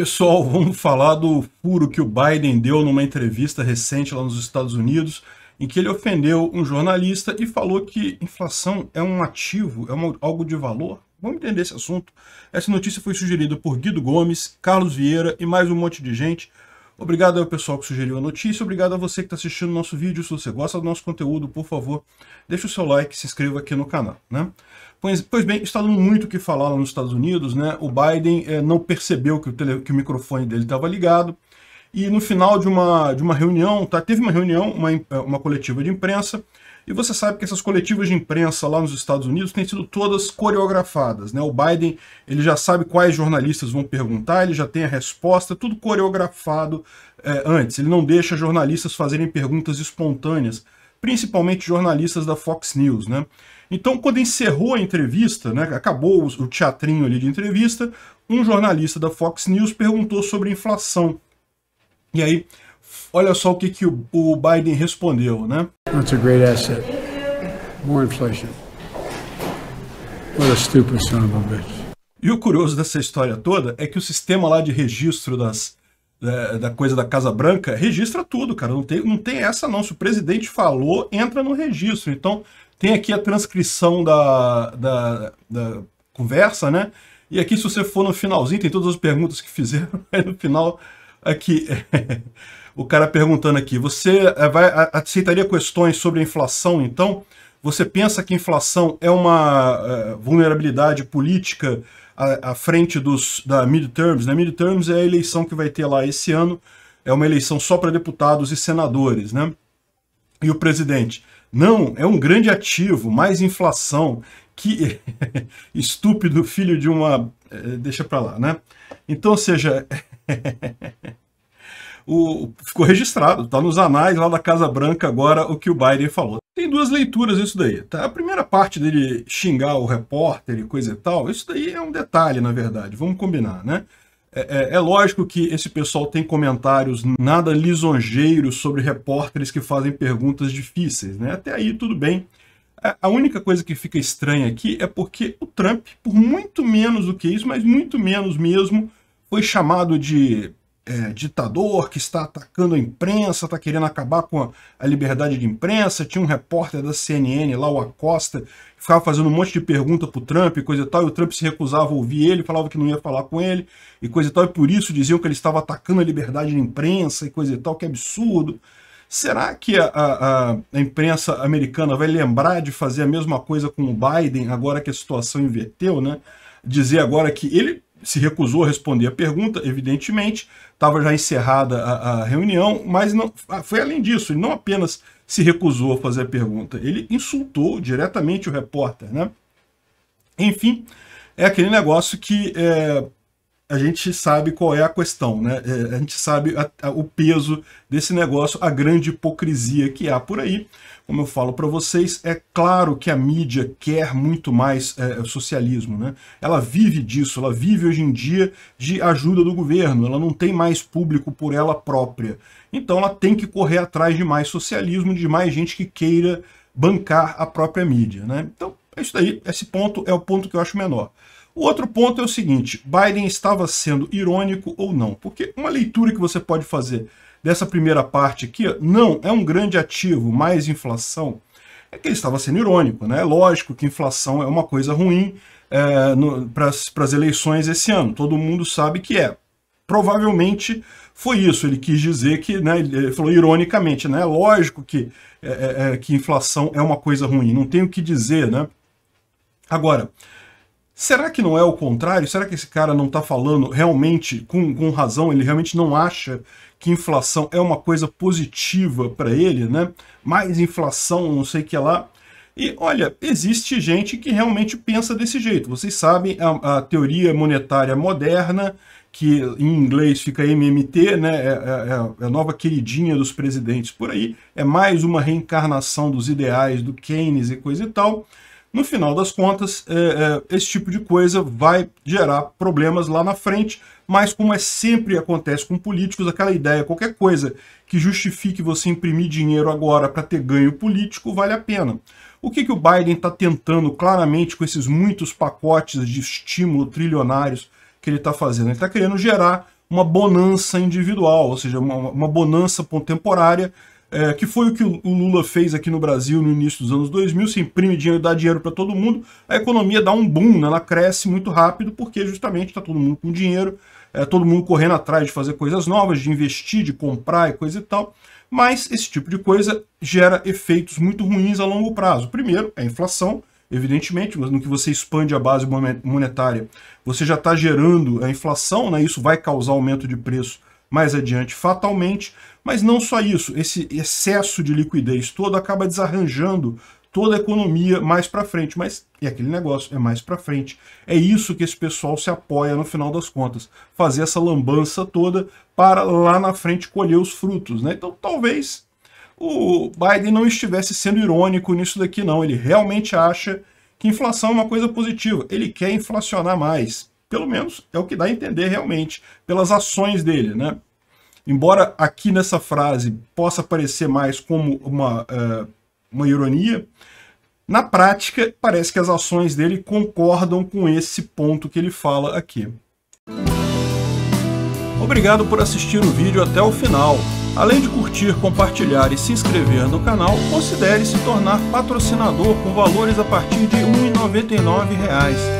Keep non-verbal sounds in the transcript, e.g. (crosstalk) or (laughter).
Pessoal, (laughs) vamos falar do furo que o Biden deu numa entrevista recente lá nos Estados Unidos, em que ele ofendeu um jornalista e falou que inflação é um ativo, é uma, algo de valor. Vamos entender esse assunto. Essa notícia foi sugerida por Guido Gomes, Carlos Vieira e mais um monte de gente. Obrigado ao pessoal que sugeriu a notícia, obrigado a você que está assistindo o nosso vídeo. Se você gosta do nosso conteúdo, por favor, deixe o seu like, se inscreva aqui no canal. Né? Pois, pois bem, está dando muito o que falar lá nos Estados Unidos, né? O Biden é, não percebeu que o, tele, que o microfone dele estava ligado, e no final de uma, de uma reunião, tá? teve uma reunião, uma, uma coletiva de imprensa, e você sabe que essas coletivas de imprensa lá nos Estados Unidos têm sido todas coreografadas, né? O Biden, ele já sabe quais jornalistas vão perguntar, ele já tem a resposta, tudo coreografado é, antes. Ele não deixa jornalistas fazerem perguntas espontâneas, principalmente jornalistas da Fox News, né? Então, quando encerrou a entrevista, né, acabou o teatrinho ali de entrevista, um jornalista da Fox News perguntou sobre inflação. E aí, olha só o que, que o, Biden respondeu, né? That's a great asset. More inflation. What a stupid son of a bitch. E o curioso dessa história toda é que o sistema lá de registro das, da, da, coisa da Casa Branca registra tudo, cara. Não tem, não tem essa não. Se o presidente falou, entra no registro. Então, tem aqui a transcrição da, da, da conversa, né? E aqui, se você for no finalzinho, tem todas as perguntas que fizeram. (laughs) Aí no final, aqui, (laughs) o cara perguntando aqui, você eh, vai, aceitaria questões sobre a inflação, então? Você pensa que inflação é uma uh, vulnerabilidade política à, à, frente dos, da midterms? Né? Midterms é a eleição que vai ter lá esse ano, é uma eleição só para deputados e senadores, né? E o presidente, não, é um grande ativo, mais inflação. Que (laughs) estúpido filho de uma... Eh, deixa para lá, né? Então, ou seja... (laughs) o, ficou registrado, está nos anais lá da Casa Branca agora o que o Biden falou. Tem duas leituras isso daí. Tá? A primeira parte dele xingar o repórter e coisa e tal, isso daí é um detalhe, na verdade, vamos combinar, né? É, é, é, lógico que esse pessoal tem comentários nada lisonjeiros sobre repórteres que fazem perguntas difíceis, né? Até aí tudo bem. A única coisa que fica estranha aqui é porque o Trump, por muito menos do que isso, mas muito menos mesmo, foi chamado de é, ditador que está atacando a imprensa, está querendo acabar com a, a, liberdade de imprensa. Tinha um repórter da CNN lá, o Acosta, que ficava fazendo um monte de pergunta para o Trump e coisa e tal, e o Trump se recusava a ouvir ele, falava que não ia falar com ele e coisa e tal, e por isso diziam que ele estava atacando a liberdade de imprensa e coisa e tal, que absurdo. Será que a, a, a, imprensa americana vai lembrar de fazer a mesma coisa com o Biden, agora que a situação inverteu, né? Dizer agora que ele se recusou a responder a pergunta, evidentemente, estava já encerrada a, a, reunião, mas não, foi além disso, ele não apenas se recusou a fazer a pergunta, ele insultou diretamente o repórter, né? Enfim, é aquele negócio que é, a gente sabe qual é a questão, né? É, a gente sabe a, a, o peso desse negócio, a grande hipocrisia que há por aí. Como eu falo para vocês, é claro que a mídia quer muito mais é, socialismo, né? Ela vive disso, ela vive hoje em dia de ajuda do governo, ela não tem mais público por ela própria. Então ela tem que correr atrás de mais socialismo, de mais gente que queira bancar a própria mídia, né? Então, é isso daí, esse ponto é o ponto que eu acho menor. O outro ponto é o seguinte, Biden estava sendo irônico ou não? Porque uma leitura que você pode fazer dessa primeira parte aqui, não, é um grande ativo, mais inflação, é que ele estava sendo irônico, né? Lógico que inflação é uma coisa ruim é, para as eleições esse ano, todo mundo sabe que é. Provavelmente foi isso, ele quis dizer que, né, ele falou ironicamente, né? Lógico que, é, é, é que inflação é uma coisa ruim, não tem o que dizer, né? Agora, Será que não é o contrário? Será que esse cara não está falando realmente com, com razão? Ele realmente não acha que inflação é uma coisa positiva para ele, né? Mais inflação, não sei o que lá. E olha, existe gente que realmente pensa desse jeito. Vocês sabem a, a teoria monetária moderna, que em inglês fica MMT, né? É, é, é, a nova queridinha dos presidentes por aí. É mais uma reencarnação dos ideais do Keynes e coisa e tal. No final das contas, é, é, esse tipo de coisa vai gerar problemas lá na frente, mas como é sempre acontece com políticos, aquela ideia, qualquer coisa que justifique você imprimir dinheiro agora para ter ganho político, vale a pena. O que, que o Biden está tentando claramente com esses muitos pacotes de estímulo trilionários que ele está fazendo? Ele está querendo gerar uma bonança individual, ou seja, uma, uma bonança temporária, é, que foi o que o Lula fez aqui no Brasil no início dos anos 2000, se imprime dinheiro, dá dinheiro para todo mundo, a economia dá um boom, né? ela cresce muito rápido, porque justamente está todo mundo com dinheiro, é, todo mundo correndo atrás de fazer coisas novas, de investir, de comprar e coisa e tal, mas esse tipo de coisa gera efeitos muito ruins a longo prazo. Primeiro, é a inflação, evidentemente, no que você expande a base monetária, você já está gerando a inflação, né? isso vai causar aumento de preço mais adiante fatalmente, mas não só isso, esse excesso de liquidez todo acaba desarranjando toda a economia mais para frente, mas é aquele negócio, é mais para frente. É isso que esse pessoal se apoia no final das contas, fazer essa lambança toda para lá na frente colher os frutos, né? Então talvez o Biden não estivesse sendo irônico nisso daqui não, ele realmente acha que inflação é uma coisa positiva, ele quer inflacionar mais, pelo menos é o que dá a entender realmente, pelas ações dele, né? Embora aqui nessa frase possa parecer mais como uma... Uh, uma ironia, na prática, parece que as ações dele concordam com esse ponto que ele fala aqui. Obrigado por assistir o vídeo até o final. Além de curtir, compartilhar e se inscrever no canal, considere se tornar patrocinador com valores a partir de R$ 1,99